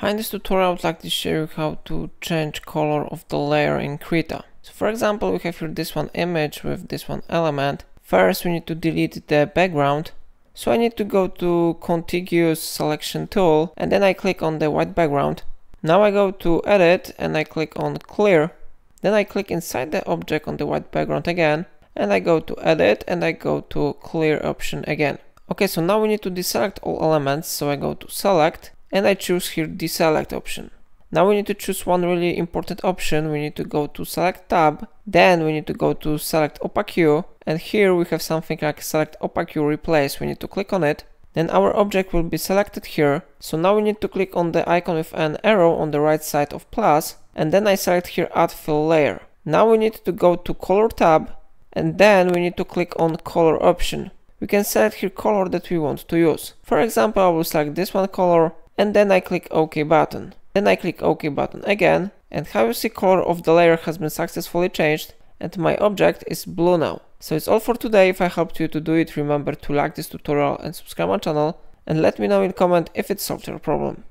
Hi, in this tutorial I would like to show you how to change color of the layer in Krita. So for example, we have here this one image with this one element. First, we need to delete the background. So I need to go to contiguous selection tool and then I click on the white background. Now I go to edit and I click on clear. Then I click inside the object on the white background again and I go to edit and I go to clear option again. Okay, so now we need to deselect all elements. So I go to select and I choose here deselect option. Now we need to choose one really important option. We need to go to select tab, then we need to go to select opaque and here we have something like select opaque replace. We need to click on it. Then our object will be selected here. So now we need to click on the icon with an arrow on the right side of plus and then I select here add fill layer. Now we need to go to color tab and then we need to click on color option. We can select here color that we want to use. For example, I will select this one color and then I click OK button. Then I click OK button again and how you see color of the layer has been successfully changed and my object is blue now. So it's all for today. If I helped you to do it, remember to like this tutorial and subscribe my channel and let me know in comment if it solved your problem.